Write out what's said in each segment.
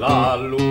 La luz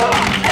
Stop.